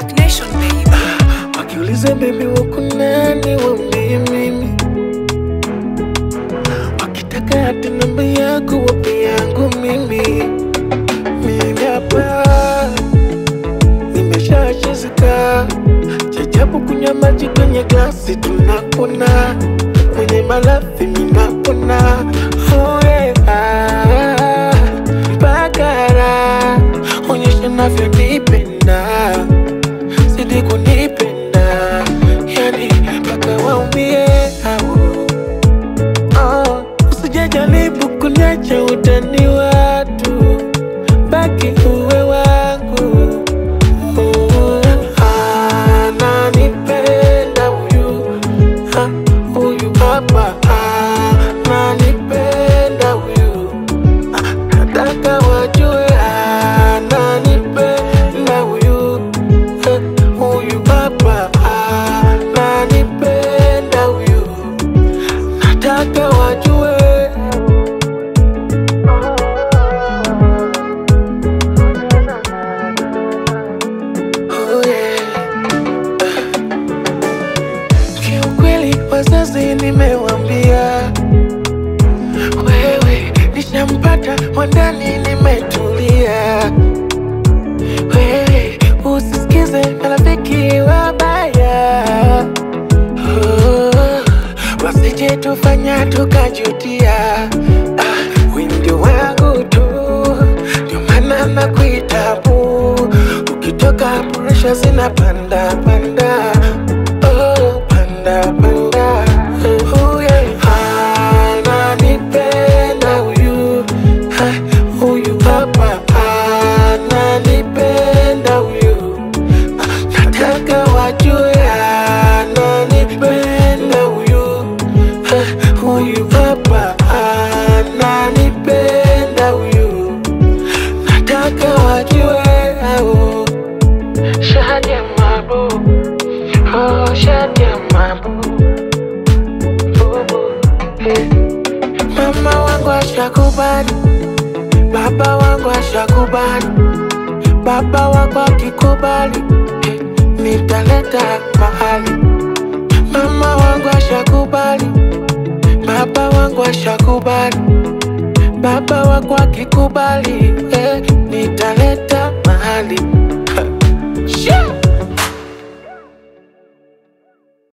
Black Nation baby. Wakiuliza baby wako nani, waambie mimi. Wakitaka hata namba yako, wape yangu mimi. Mimi hapa nimeshachezeka, chajabu kunywa maji kwenye glasi, tunakuna kwenye malafi, minapona oh yeah. Bagara, onyesha kuniacha utani watu, baki uwe wangu. Oh, ananipenda huyu, ha, huyu hapa Ukitoka presha zinapanda panda, oh, panda. Oh, huyu, ha, ananipenda ashakubali, baba wangu ashakubali, baba wangu akikubali, eh, nitaleta mahali. Mama wangu ashakubali, baba wangu ashakubali, baba wangu akikubali,